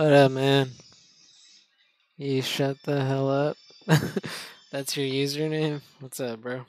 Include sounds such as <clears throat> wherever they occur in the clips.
What up, man? You shut the hell up. <laughs> That's your username? What's up, bro?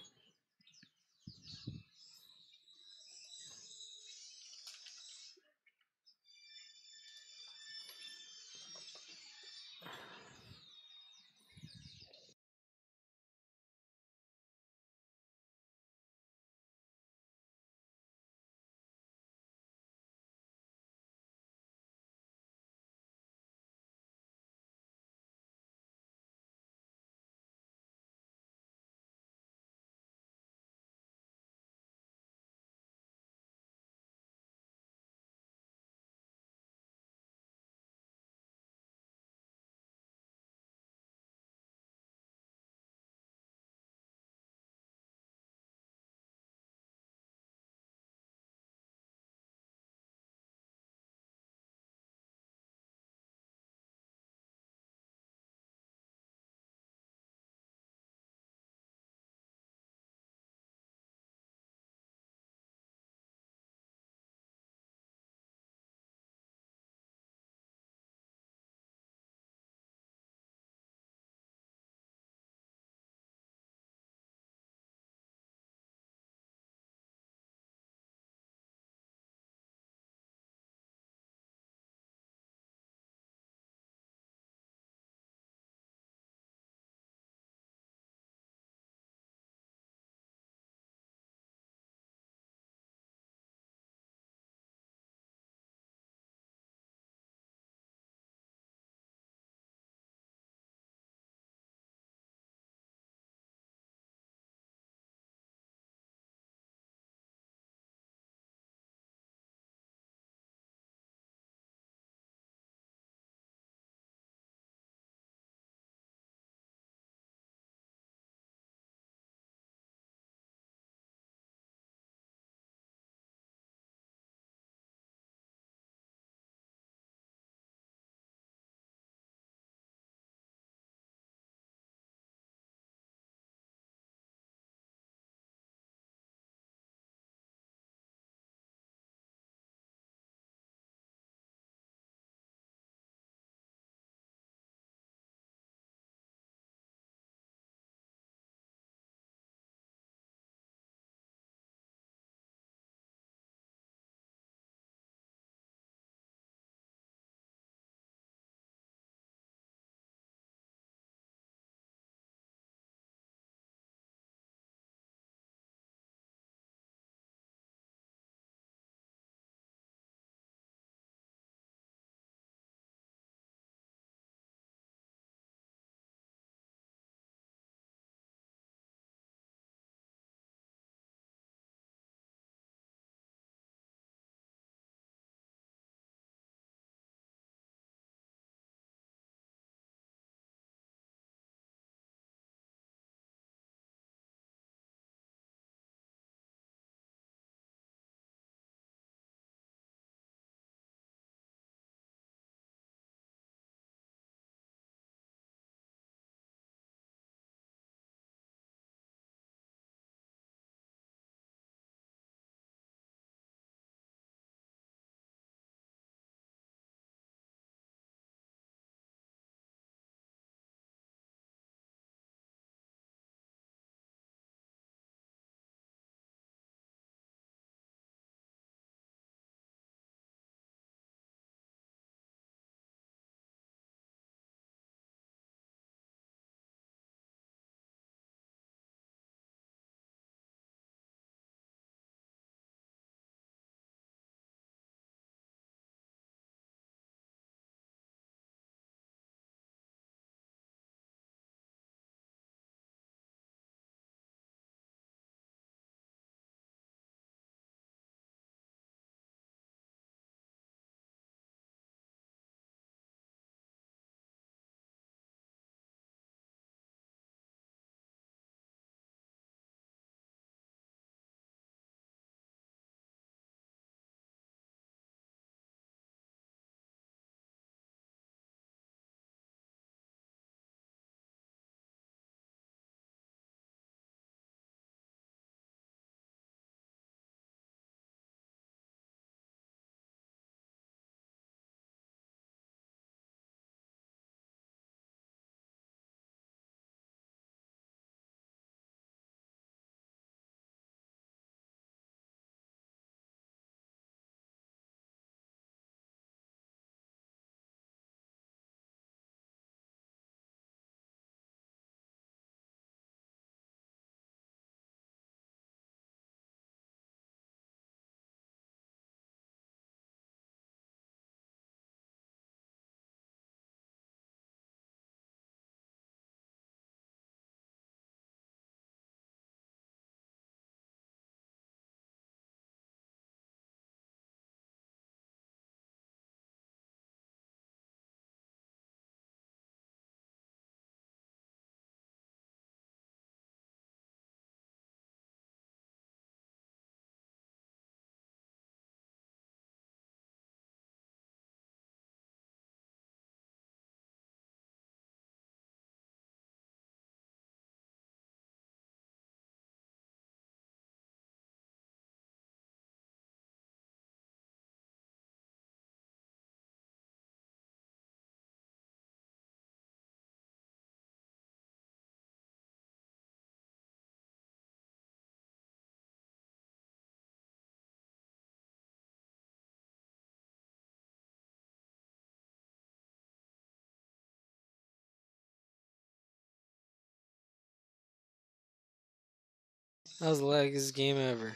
That was the laggiest game ever.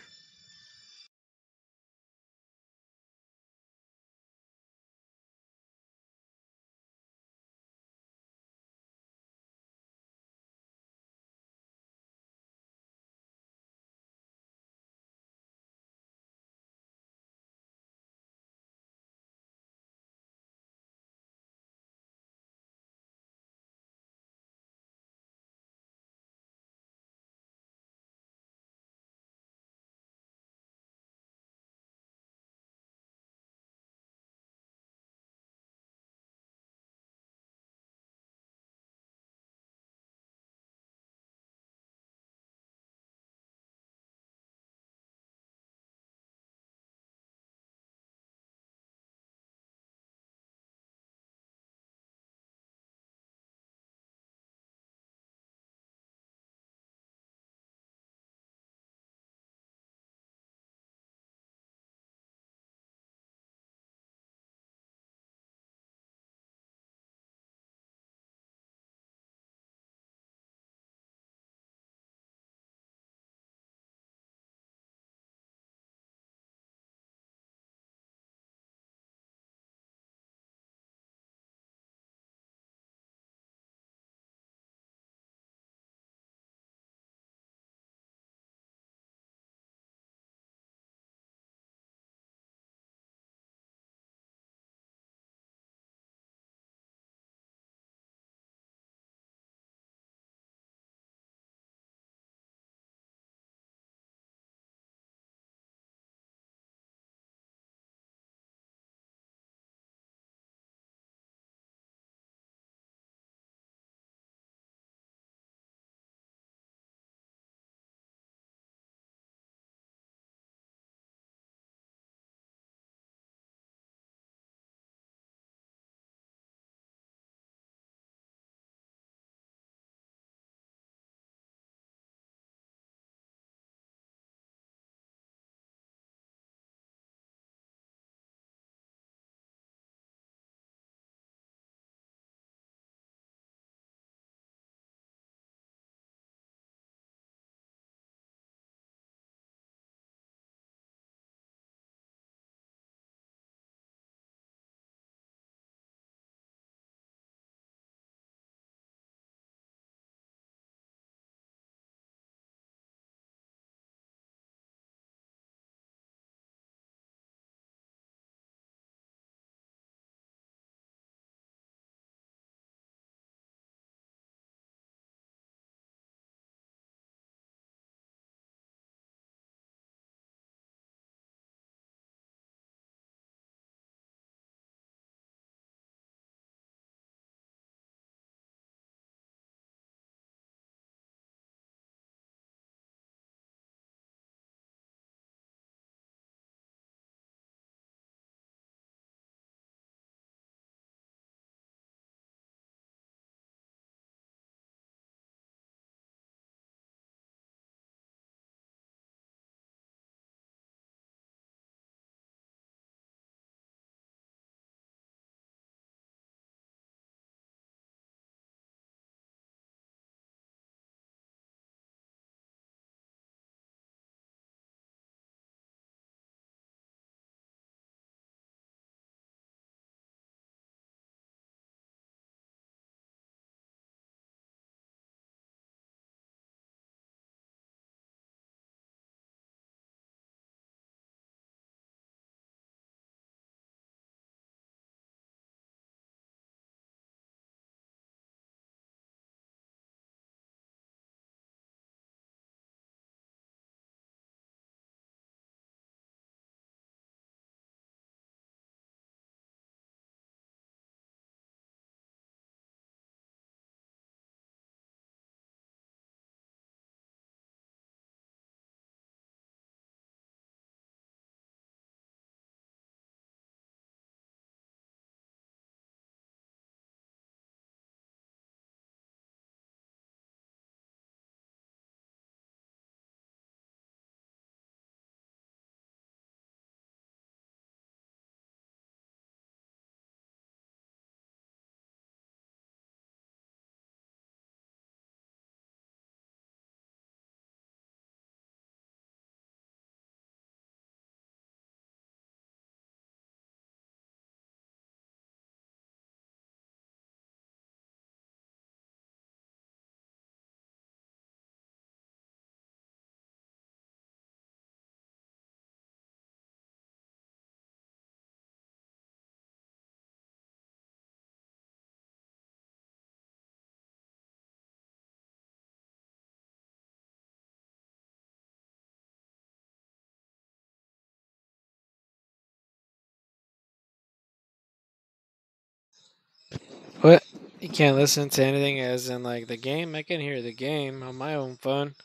You can't listen to anything as in like the game. I can hear the game on my own phone.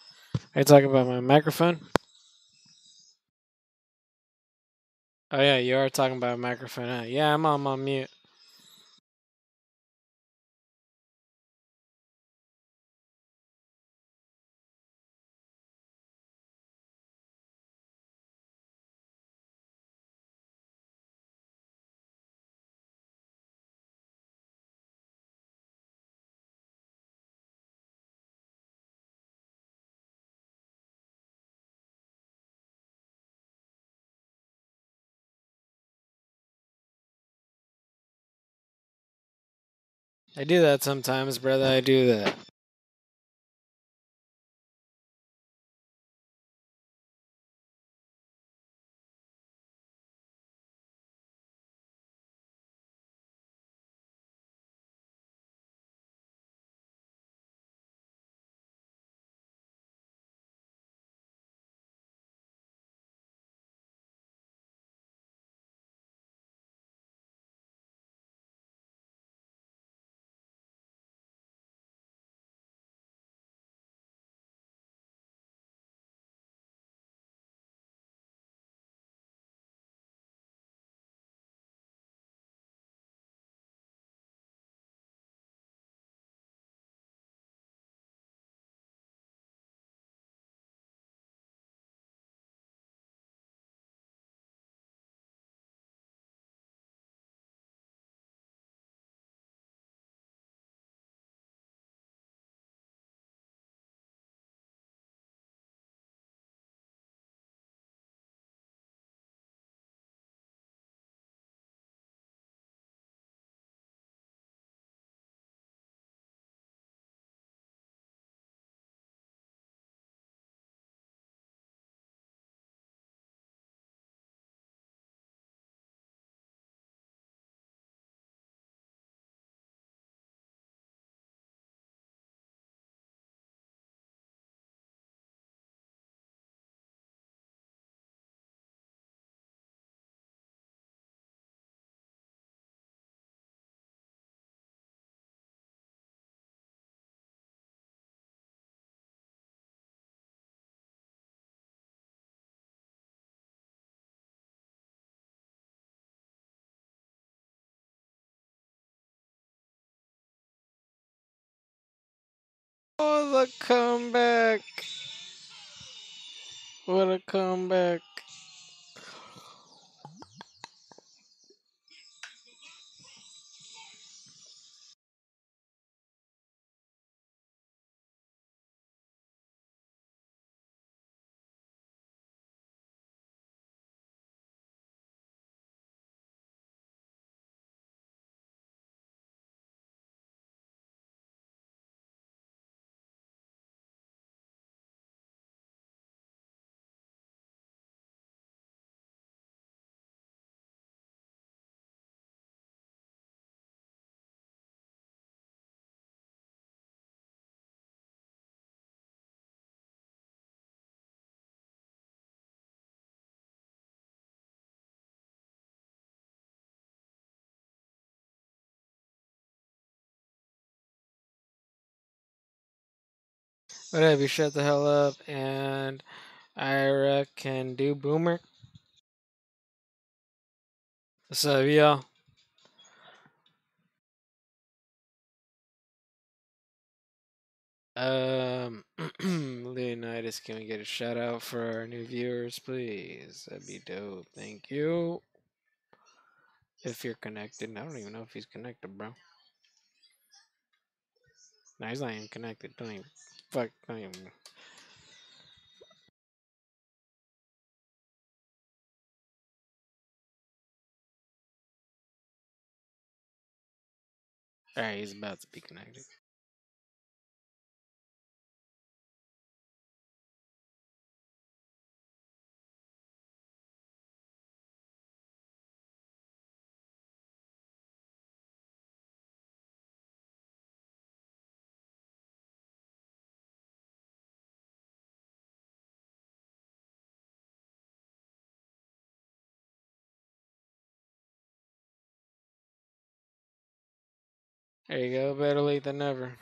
Are you talking about my microphone? Oh yeah, you are talking about a microphone. Huh? Yeah, I'm on, I'm on mute. I do that sometimes, brother. I do that. Oh, the comeback! What a comeback! Whatever, shut the hell up, and Ira can do Boomer. Up, y'all? Um, <clears throat> Leonidas, can we get a shout out for our new viewers, please? That'd be dope. Thank you. If you're connected, I don't even know if he's connected, bro. No, he's not even connected. Don't even. Fuck. Don't even. Alright, he's about to be connected. There you go. Better late than never.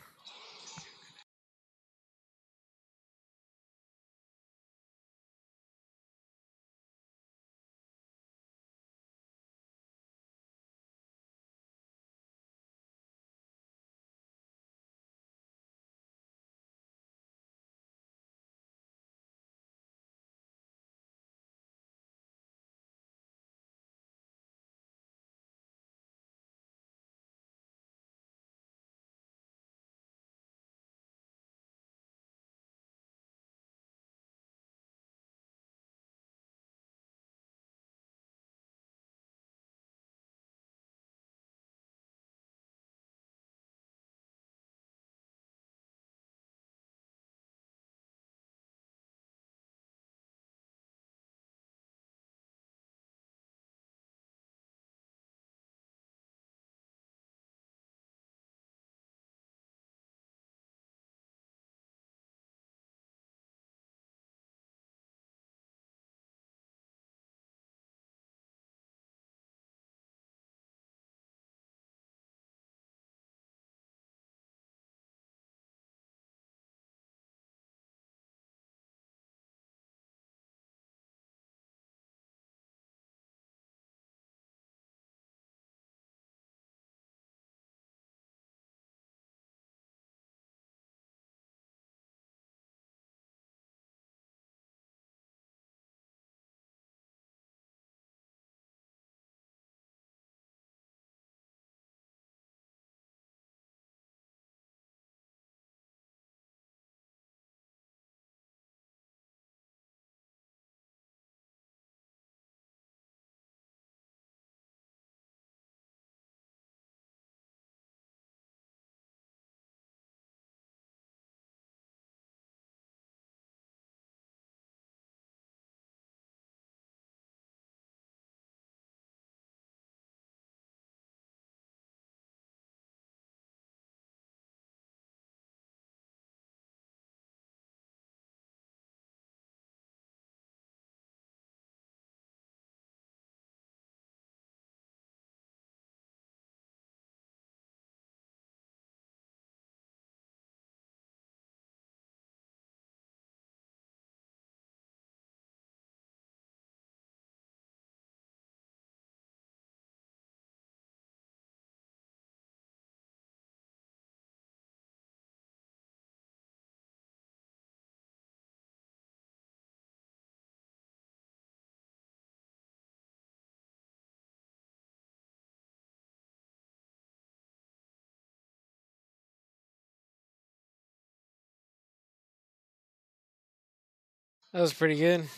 That was pretty good.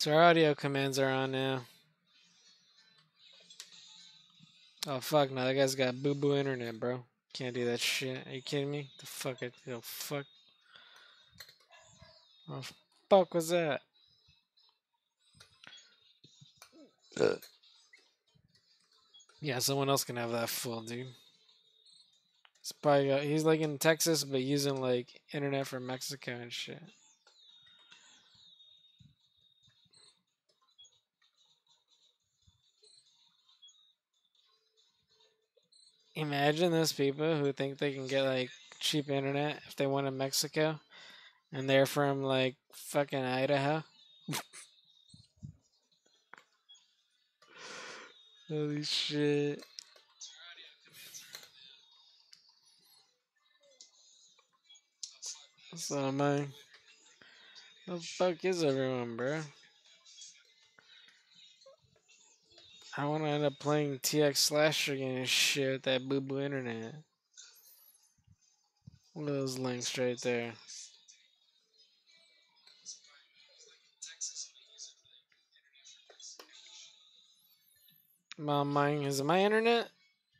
So our audio commands are on now. Oh fuck no, that guy's got boo boo internet, bro. Can't do that shit. Are you kidding me? The fuck it the fuck Oh fuck was that? Yeah, someone else can have that full, dude. It's probably got, uh, he's like in Texas, but using like internet from Mexico and shit. Imagine those people who think they can get like cheap internet if they want in Mexico, and they're from like fucking Idaho. <laughs> Holy shit. So man, the fuck is everyone, bro? I want to end up playing TX Slasher again and shit with that boo boo internet. One of those links right there. My mine is my internet?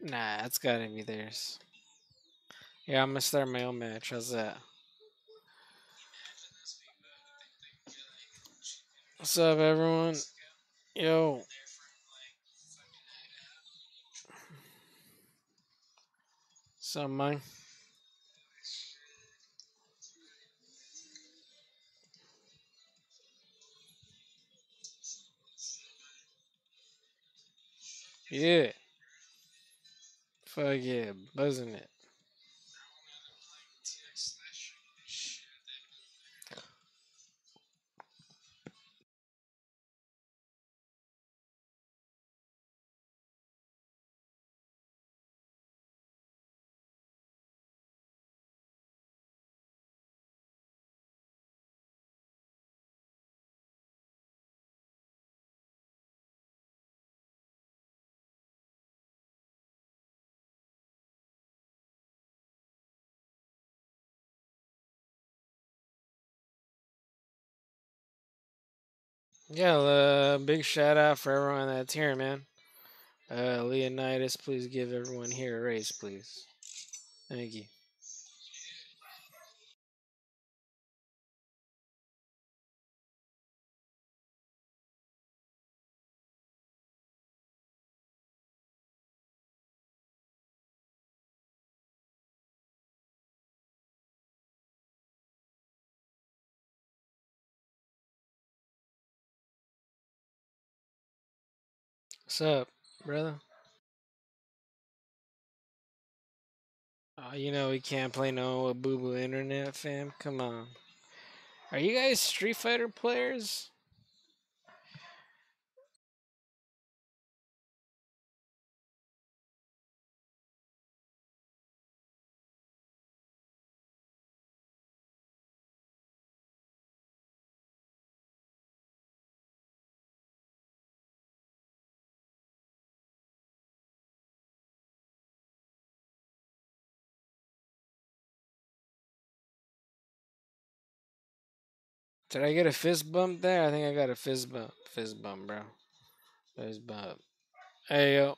Nah, it's gotta be theirs. Yeah, I'm gonna start my own match. How's that? What's up, everyone? Yo. So mine. Yeah. Fuck yeah, buzzing it. Yeah, uh, big shout out for everyone that's here, man. Uh, Leonidas, please give everyone here a raise, please. Thank you. What's up, brother? Uh, you know we can't play no boo boo internet, fam. Come on. Are you guys Street Fighter players? Did I get a fist bump there? I think I got a fist bump. Fist bump, bro. Fist bump. Hey yo.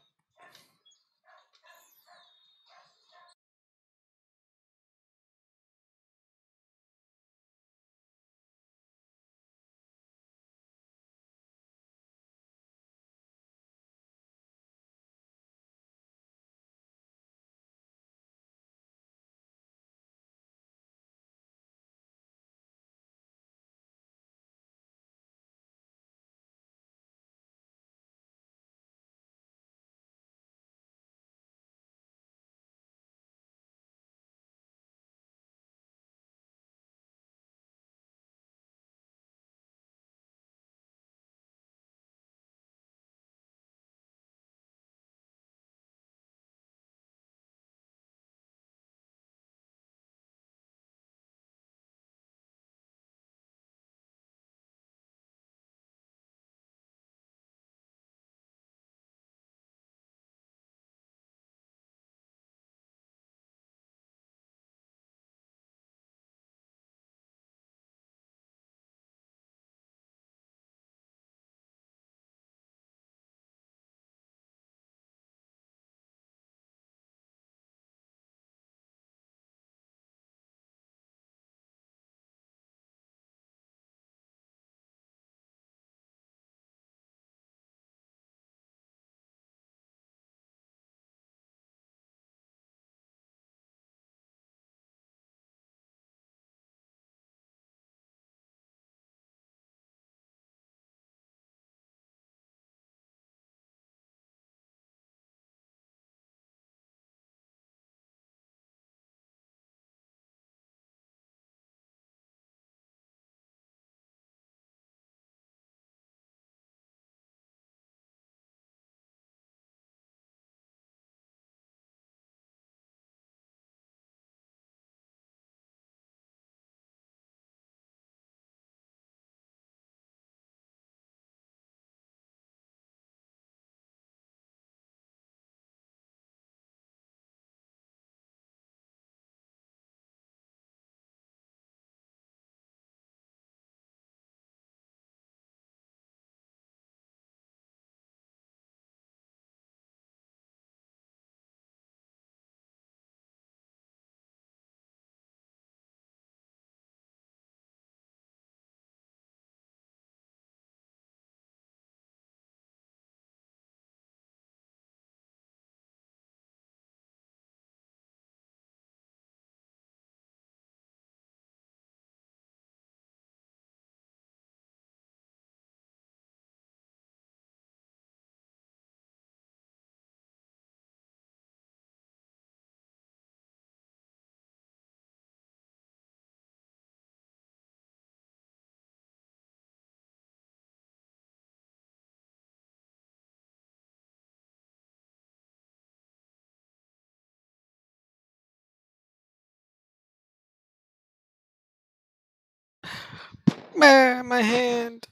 Ah, my hand.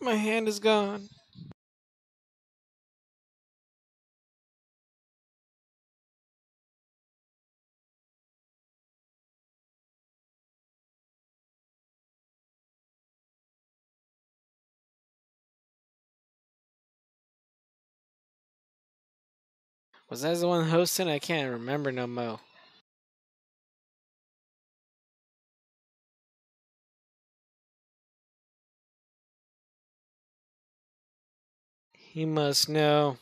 My hand is gone. Was I the one hosting? I can't remember no mo. He must know.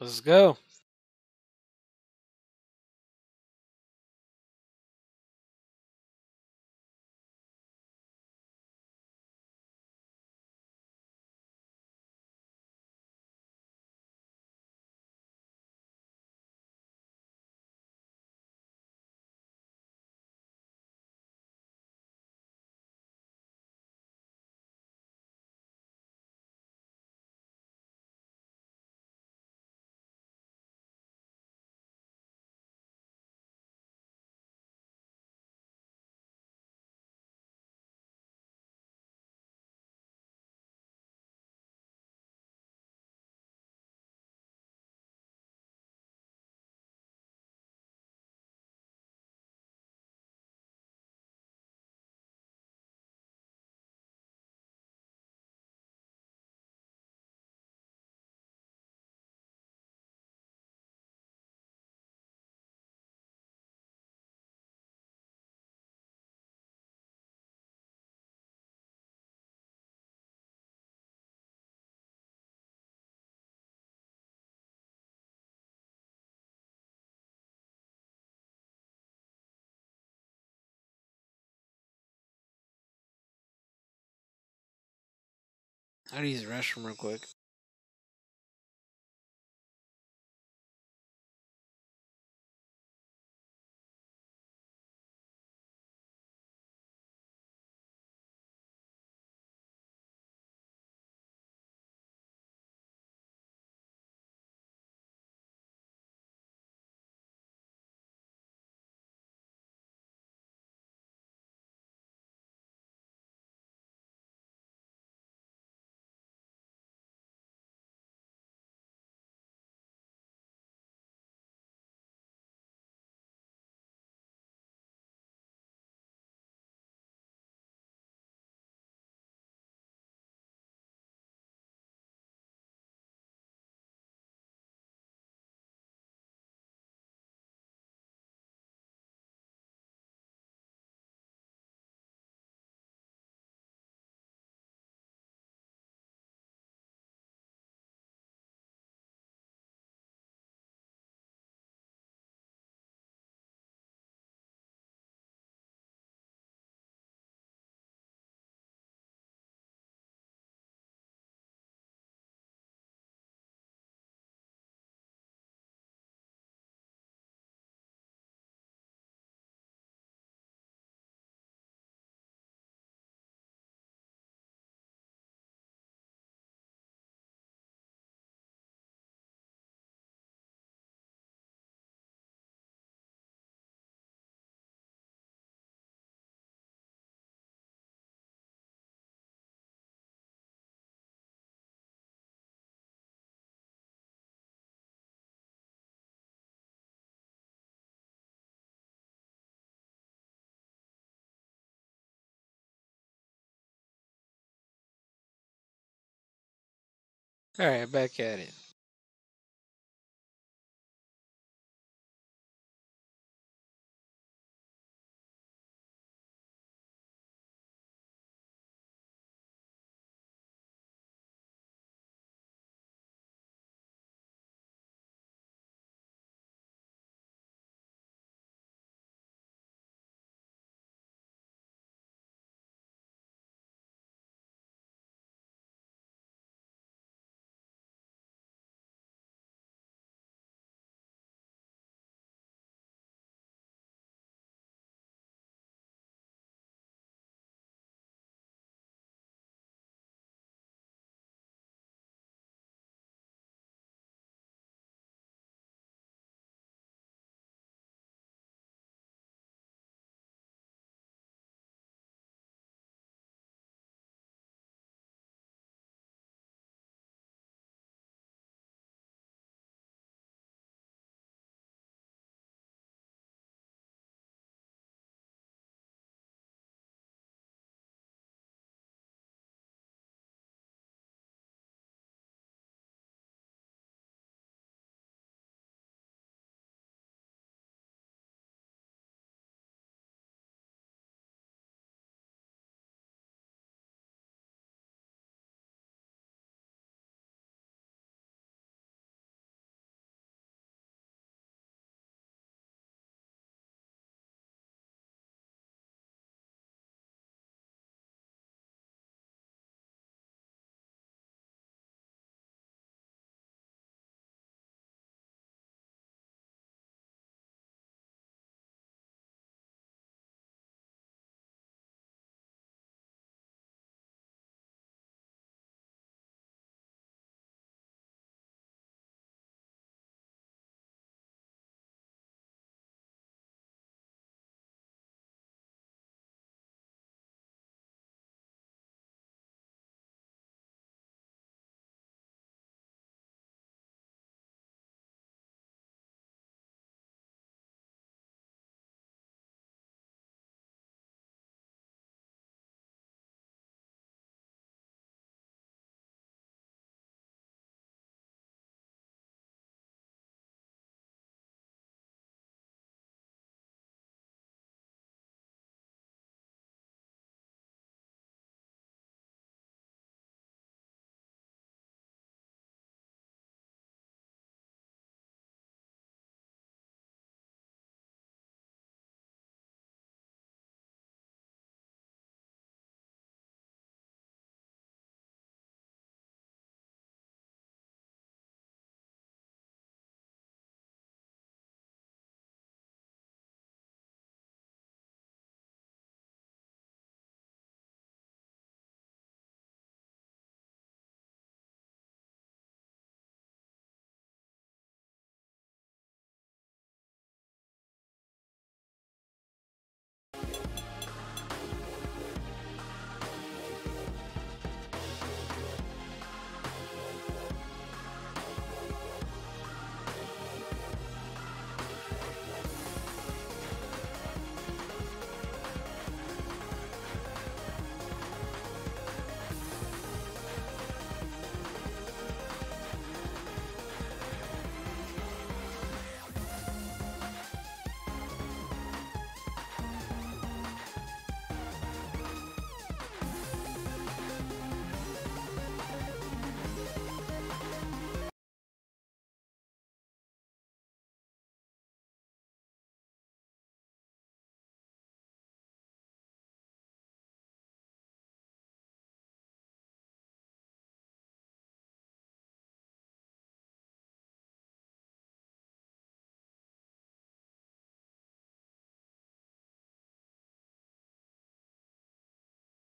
Let's go. I'll use the restroom real quick. Alright, back at it.